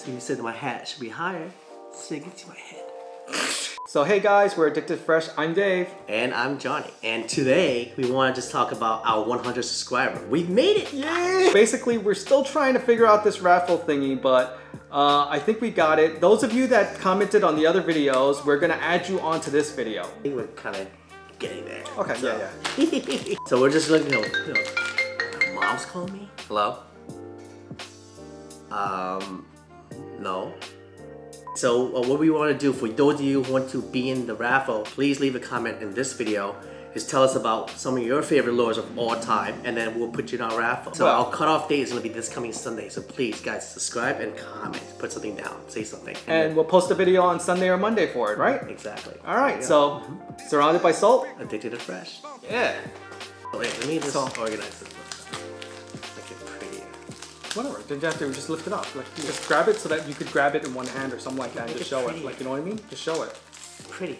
so you said my hat should be higher, so can see my head. So hey guys, we're Addicted Fresh. I'm Dave. And I'm Johnny. And today we want to just talk about our 100 subscriber. We've made it! Yay! Basically, we're still trying to figure out this raffle thingy, but uh, I think we got it. Those of you that commented on the other videos, we're gonna add you onto this video. I think we're kind of getting there. Okay, so, yeah, yeah. so we're just looking, know, you know, my mom's calling me. Hello? Um, no. So uh, what we want to do for those of you who want to be in the raffle, please leave a comment in this video. Is tell us about some of your favorite lures of all time, and then we'll put you in our raffle. So Well- our cutoff date is gonna be this coming Sunday. So please, guys, subscribe and comment. Put something down. Say something. And we'll post a video on Sunday or Monday for it, right? exactly. All right, Yeah. so surrounded by salt? addicted to fresh. Yeah. Wait, let me just So- organize this. Make it prettier. Whatever, then you have to just lift it up. Like, just grab it so that you could grab it in one hand or something like that and just show pretty. it. Like, you know what I mean? Just show it. Pretty.